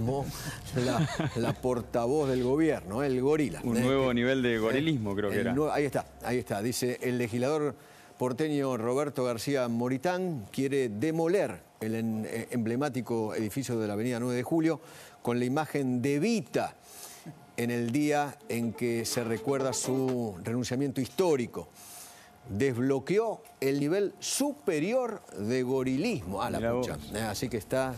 llamó la, portavoz del gobierno, el gorila. Un nuevo nivel de gorilismo creo que era. ahí está, ahí está. Dice, el legislador porteño Roberto García Moritán quiere demoler el eh, emblemático edificio de la avenida 9 de Julio con la imagen de Vita en el día en que se recuerda su renunciamiento histórico. Desbloqueó el nivel superior de gorilismo. Ah, la pucha. Eh, así que está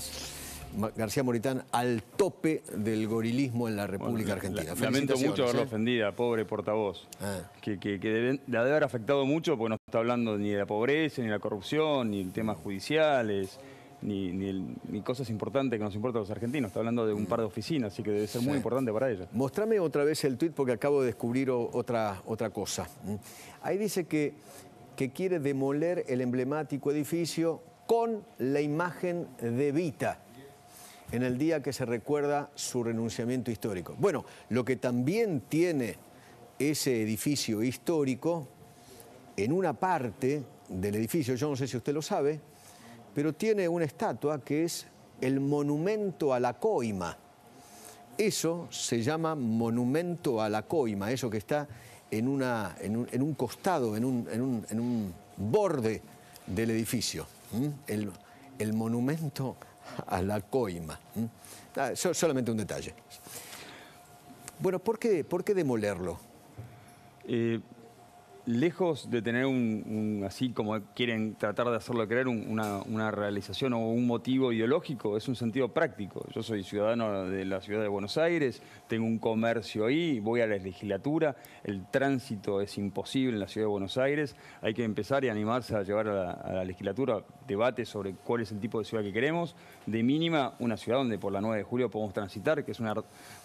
García Moritán al tope del gorilismo en la República Argentina. Lamento mucho haberlo ¿eh? ofendida, pobre portavoz. Ah. Que, que, debe, la debe haber afectado mucho porque no está hablando ni de la pobreza, ni de la corrupción, ni de temas judiciales ni, cosas importantes que nos importan a los argentinos. Está hablando de un par de oficinas, así que debe ser muy importante para ella. Mostrame otra vez el tuit porque acabo de descubrir otra, otra cosa. Ahí dice que, que quiere demoler el emblemático edificio con la imagen de Vita en el día que se recuerda su renunciamiento histórico. Bueno, lo que también tiene ese edificio histórico, en una parte del edificio, yo no sé si usted lo sabe, pero tiene una estatua que es el monumento a la coima. Eso se llama monumento a la coima, eso que está en, un, costado, en un, borde del edificio. El, el, monumento a la coima. Ah, solamente un detalle. Bueno, ¿por qué, por qué demolerlo? Eh, lejos de tener un, así como quieren tratar de hacerlo creer, una, realización o un motivo ideológico, es un sentido práctico. Yo soy ciudadano de la ciudad de Buenos Aires, tengo un comercio ahí, voy a la legislatura, el tránsito es imposible en la ciudad de Buenos Aires, hay que empezar y animarse a llevar a la, legislatura debates sobre cuál es el tipo de ciudad que queremos, de mínima una ciudad donde por la 9 de julio podemos transitar, que es una,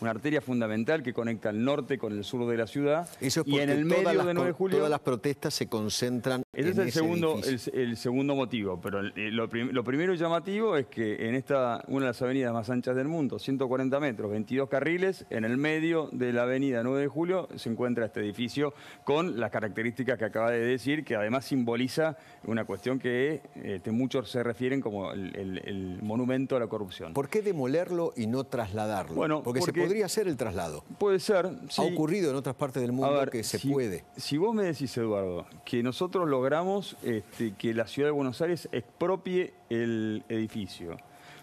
arteria fundamental que conecta el norte con el sur de la ciudad. y en el medio de 9 de julio las protestas se concentran ese es el segundo, el, segundo motivo, pero lo, primero llamativo es que en esta, una de las avenidas más anchas del mundo, 140 metros, 22 carriles, en el medio de la avenida 9 de Julio se encuentra este edificio con las características que acaba de decir, que además simboliza una cuestión que este, muchos se refieren como el, monumento a la corrupción. ¿Por qué demolerlo y no trasladarlo? Bueno, porque, se podría hacer el traslado. Puede ser. Ha ocurrido en otras partes del mundo que se puede. Si vos me decís, Eduardo, que nosotros logramos este, que la ciudad de Buenos Aires expropie el edificio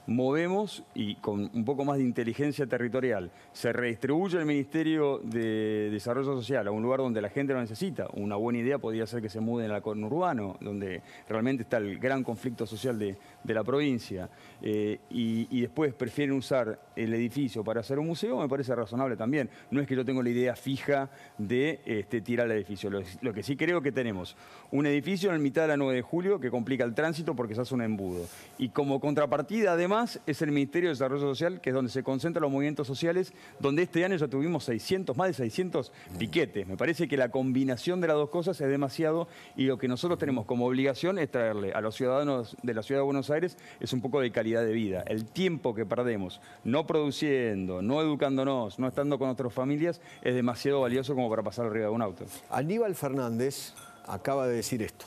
movemos y con un poco más de inteligencia territorial se redistribuye el Ministerio de Desarrollo Social a un lugar donde la gente lo necesita. Una buena idea podría ser que se muden al conurbano, donde realmente está el gran conflicto social de, la provincia, eh, y, después prefieren usar el edificio para hacer un museo, me parece razonable también. No es que yo tenga la idea fija de este, tirar el edificio. Lo, que sí creo que tenemos un edificio en la mitad de la 9 de julio que complica el tránsito porque se hace un embudo. Y como contrapartida, además, más es el Ministerio de Desarrollo Social, que es donde se concentran los movimientos sociales, donde este año ya tuvimos 600, más de 600 piquetes. Me parece que la combinación de las dos cosas es demasiado y lo que nosotros tenemos como obligación es traerle a los ciudadanos de la Ciudad de Buenos Aires es un poco de calidad de vida. El tiempo que perdemos no produciendo, no educándonos, no estando con nuestras familias, es demasiado valioso como para pasar arriba de un auto. Aníbal Fernández acaba de decir esto.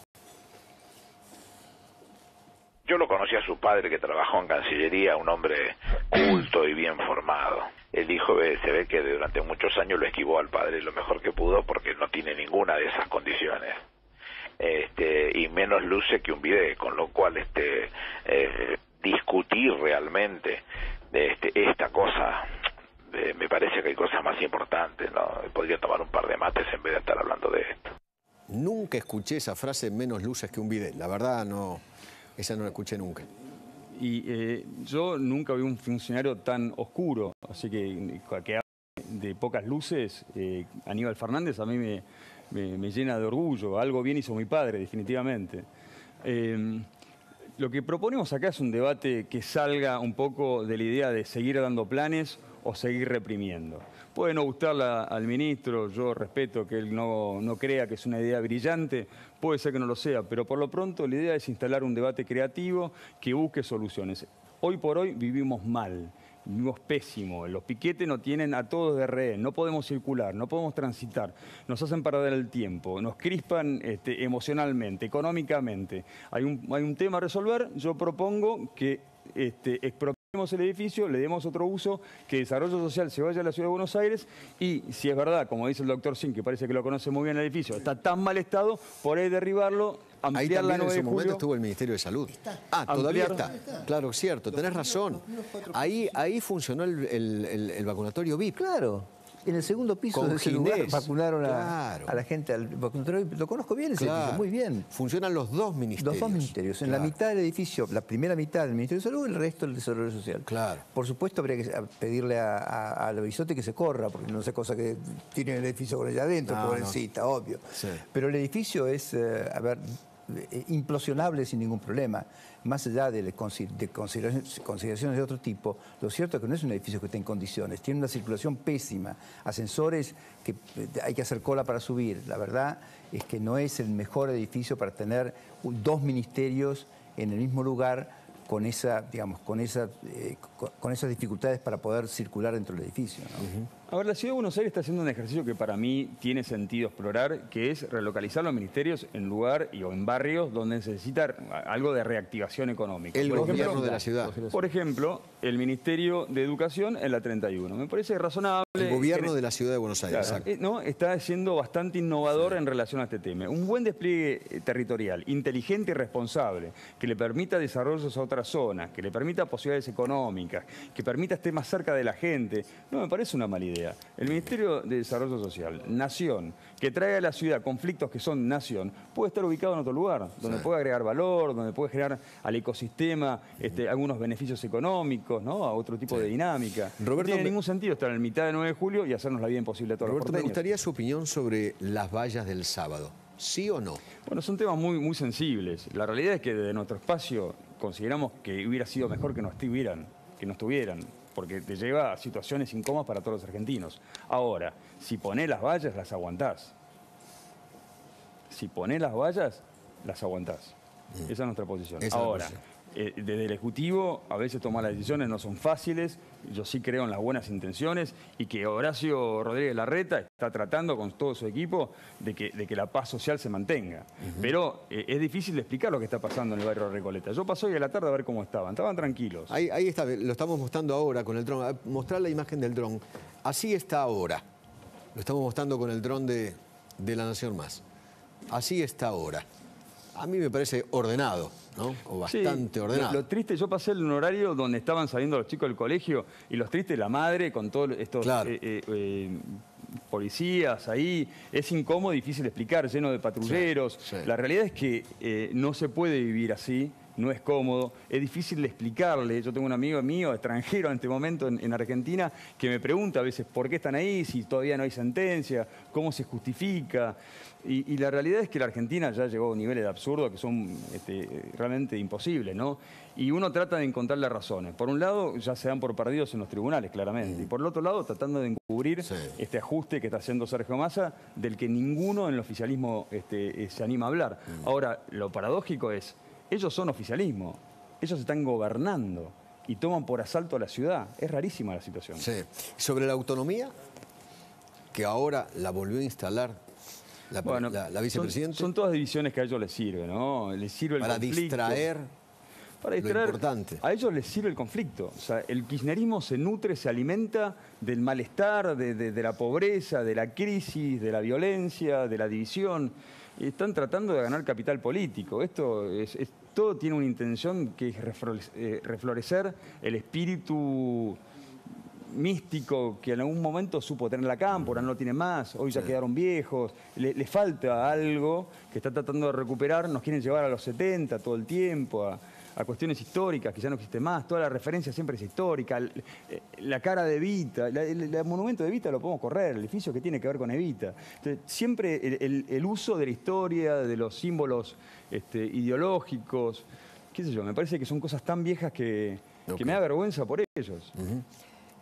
Yo lo conocí a su padre que trabajó en Cancillería, un hombre culto y bien formado. El hijo eh, se ve que durante muchos años lo esquivó al padre lo mejor que pudo porque no tiene ninguna de esas condiciones. Este, y menos luce que un video, con lo cual este, eh, discutir realmente este, esta cosa eh, me parece que hay cosas más importantes, ¿no? Podría tomar un par de mates en vez de estar hablando de esto. Nunca escuché esa frase menos luces que un video, la verdad no... Esa no la escuché nunca. Y eh, yo nunca vi un funcionario tan oscuro, así que que de pocas luces, eh, Aníbal Fernández a mí me, llena de orgullo. Algo bien hizo mi padre, definitivamente. Em, lo que proponemos acá es un debate que salga un poco de la idea de seguir dando planes o seguir reprimiendo. Puede no gustarle al ministro, yo respeto que él no, no crea que es una idea brillante, puede ser que no lo sea, pero por lo pronto la idea es instalar un debate creativo que busque soluciones. Hoy por hoy vivimos mal vivimos pésimo. Los piquetes nos tienen a todos de rehén, no podemos circular, no podemos transitar, nos hacen perder el tiempo, nos crispan este, emocionalmente, económicamente. Hay un, hay un tema a resolver, yo propongo que este, el edificio, le demos otro uso, que desarrollo social se vaya a la ciudad de Buenos Aires y si es verdad, como dice el doctor Sin, que parece que lo conoce muy bien el edificio, está tan mal estado, por ahí derribarlo, Ahí también en su momento estuvo el Ministerio de Salud. Ah, todavía está. Claro, cierto, tenés razón. Ahí, ahí funcionó el, el vacunatorio VIP. Claro. En el segundo piso de ese lugar vacunaron a, la gente al vacunatorio. Lo conozco bien ese edificio, muy bien. Funcionan los dos ministerios. Los dos ministerios. En la mitad del edificio, la primera mitad del Ministerio de Salud, el resto del Desarrollo Social. Claro. Por supuesto, habría que pedirle al Avisote que se corra, porque no sé cosa que tiene el edificio con ella adentro, pobrecita, obvio. Pero el edificio es, eh, a ver, implosionable sin ningún problema. Más allá de, consideraciones de otro tipo, lo cierto es que no es un edificio que esté en condiciones. Tiene una circulación pésima, ascensores que eh, hay que hacer cola para subir. La verdad es que no es el mejor edificio para tener dos ministerios en el mismo lugar con, esa, digamos, con, esa, eh, con, esas dificultades para poder circular dentro del edificio. A ver, la Ciudad de Buenos Aires está haciendo un ejercicio que para mí tiene sentido explorar, que es relocalizar los ministerios en lugar y, o en barrios donde necesita algo de reactivación económica. El gobierno de la ciudad. Por ejemplo, el Ministerio de Educación en la 31. Me parece razonable. Gobierno de la ciudad de Buenos Aires. Eh, ¿no? Está siendo bastante innovador en relación a este tema. Un buen despliegue eh, territorial, inteligente y responsable, que le permita desarrollos a otras zonas, que le permita posibilidades económicas, que permita estar más cerca de la gente. No me parece una mala idea. El Ministerio de Desarrollo Social, nación, que trae a la ciudad conflictos que son nación, puede estar ubicado en otro lugar, donde puede agregar valor, donde puede generar al ecosistema este, algunos beneficios económicos, ¿no? a otro tipo de dinámica. no tiene ningún sentido estar en mitad de 9 de julio y hacernos la vida imposible a todos Roberto, los me gustaría su opinión sobre las vallas del sábado. ¿Sí o no? Bueno, son temas muy, muy sensibles. La realidad es que desde nuestro espacio consideramos que hubiera sido mejor que no estuvieran, que no estuvieran porque te lleva a situaciones incómodas para todos los argentinos. Ahora, si ponés las vallas, las aguantás. Si ponés las vallas, las aguantás. Mm. Esa es nuestra posición. Ahora, eh, desde el Ejecutivo a veces tomar las decisiones no son fáciles, yo sí creo en las buenas intenciones y que Horacio Rodríguez Larreta está tratando con todo su equipo de que, de que la paz social se mantenga. Pero eh, es difícil de explicar lo que está pasando en el barrio Recoleta. Yo pasé hoy a la tarde a ver cómo estaban, estaban tranquilos. Ahí, ahí está, lo estamos mostrando ahora con el dron, ah, mostrar la imagen del dron. Así está ahora. Lo estamos mostrando con el dron de, de La Nación Más. Así está ahora. A mí me parece ordenado. ¿No? O bastante ordenado. Lo, triste, yo pasé en un horario donde estaban saliendo los chicos del colegio y los tristes, la madre con todos estos eh, eh, eh, policías ahí. Es incómodo, difícil de explicar, lleno de patrulleros. La realidad es que no se puede vivir así no es cómodo, es difícil de explicarle. Yo tengo un amigo mío, extranjero en este momento en, Argentina, que me pregunta a veces por qué están ahí, si todavía no hay sentencia, cómo se justifica. Y, la realidad es que la Argentina ya llegó a niveles de absurdo que son este, realmente imposibles, ¿no? Y uno trata de encontrar las razones. Por un lado, ya se dan por perdidos en los tribunales, claramente. Y por el otro lado, tratando de encubrir este ajuste que está haciendo Sergio Massa, del que ninguno en el oficialismo este, eh, se anima a hablar. Ahora, lo paradójico es, ellos son oficialismo, ellos están gobernando y toman por asalto a la ciudad. Es rarísima la situación. Sí. Sobre la autonomía, que ahora la volvió a instalar la, la, vicepresidenta. Son, todas divisiones que a ellos les sirven, ¿no? Les sirve el Para distraer para distraer, importante. A ellos les sirve el conflicto. O sea, el kirchnerismo se nutre, se alimenta del malestar, de, la pobreza, de la crisis, de la violencia, de la división. Están tratando de ganar capital político. Esto es, todo tiene una intención que es eh, reflorecer el espíritu místico que en algún momento supo tener la cámpora, no lo tiene más, hoy ya quedaron viejos, le, falta algo que está tratando de recuperar, nos quieren llevar a los 70 todo el tiempo, a, a cuestiones históricas que ya no existe más, toda la referencia siempre es histórica, eh, la cara de Evita, el, monumento de Evita lo podemos correr, el edificio que tiene que ver con Evita. siempre el, uso de la historia, de los símbolos este, ideológicos, qué sé yo, me parece que son cosas tan viejas que, me da vergüenza por ellos.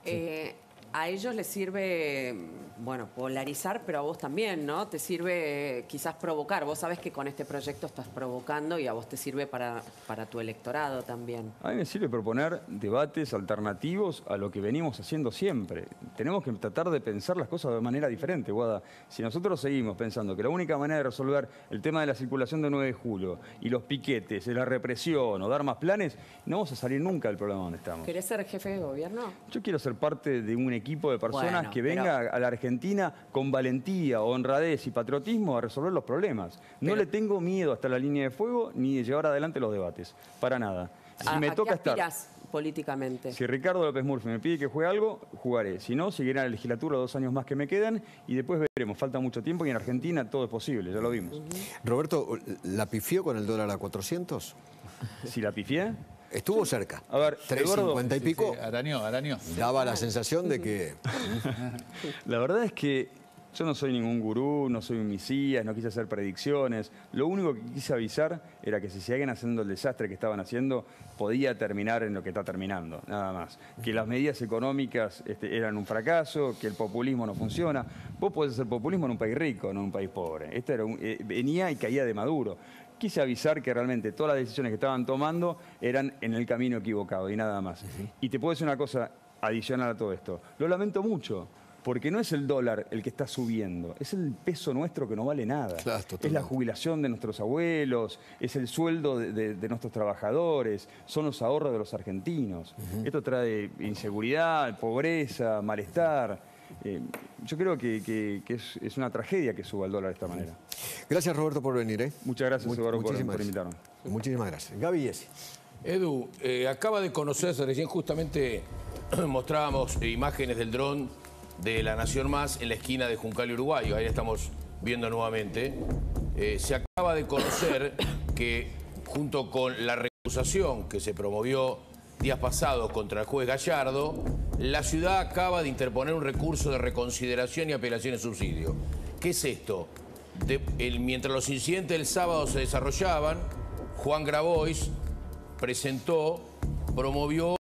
Eh, a ellos les sirve, bueno, polarizar, pero a vos también, ¿no? Te sirve eh, quizás provocar. Vos sabés que con este proyecto estás provocando y a vos te sirve para, para tu electorado también. A mí me sirve proponer debates alternativos a lo que venimos haciendo siempre. Tenemos que tratar de pensar las cosas de manera diferente, Guada. Si nosotros seguimos pensando que la única manera de resolver el tema de la circulación de 9 de julio y los piquetes, la represión o dar más planes, no vamos a salir nunca del problema donde estamos. ¿Querés ser jefe de gobierno? Yo quiero ser parte de un equipo de personas que venga a la Argentina con valentía, honradez y patriotismo a resolver los problemas. No le tengo miedo hasta la línea de fuego ni de llevar adelante los debates, para nada. Si me toca estar políticamente? Si Ricardo López Murphy me pide que juegue algo, jugaré. Si no, seguiré en la legislatura dos años más que me quedan y después veremos. Falta mucho tiempo y en Argentina todo es posible, ya lo vimos. Roberto, ¿la pifió con el dólar a 400? Si la pifié, Estuvo cerca. A ver, 350 y pico. Sí, arañó, arañó. Daba la sensación de que. la verdad es que yo no soy ningún gurú, no soy un misías, no quise hacer predicciones. Lo único que quise avisar era que si siguen haciendo el desastre que estaban haciendo, podía terminar en lo que está terminando, nada más. Que las medidas económicas este, eran un fracaso, que el populismo no funciona. Vos podés hacer populismo en un país rico, no en un país pobre. Esto era eh, venía y caía de Maduro quise avisar que realmente todas las decisiones que estaban tomando eran en el camino equivocado y nada más. Y te puedo decir una cosa adicional a todo esto. Lo lamento mucho. Porque no es el dólar el que está subiendo, es el peso nuestro que no vale nada. es la jubilación de nuestros abuelos, es el sueldo de, nuestros trabajadores, son los ahorros de los argentinos. Esto trae inseguridad, pobreza, malestar. Eh, yo creo que, es, una tragedia que suba el dólar de esta manera. Gracias, Roberto, por venir. ¿eh? Muchas gracias, Eduardo, por, invitarme. Muchísimas gracias. Gaby Yesi. Edu, eh, acaba de conocerse, recién justamente mostrábamos imágenes del dron de La Nación Más en la esquina de Juncal y Uruguay. Ahí estamos viendo nuevamente. se acaba de conocer que junto con la recusación que se promovió días pasados contra el juez Gallardo, la ciudad acaba de interponer un recurso de reconsideración y apelación de subsidio. ¿Qué es esto? mientras los incidentes del sábado se desarrollaban, Juan Grabois presentó, promovió